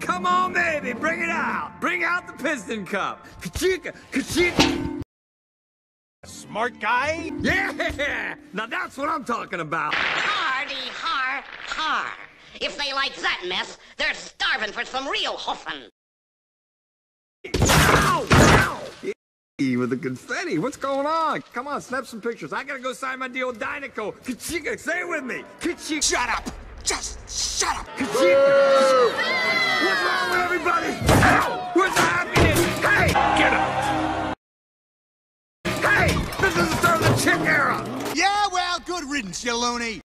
Come on, baby, bring it out. Bring out the piston cup. Kachika, kachika. Smart guy? Yeah! Now that's what I'm talking about. Hardy har har. If they like that mess, they're starving for some real hoofing. Ow! Ow! With the confetti, what's going on? Come on, snap some pictures. I gotta go sign my deal with Dinoco. Kachika, say it with me. Kachika. Shut up! Just shut up! Kachika. This is the start of the chick era! Yeah, well, good riddance, you loony!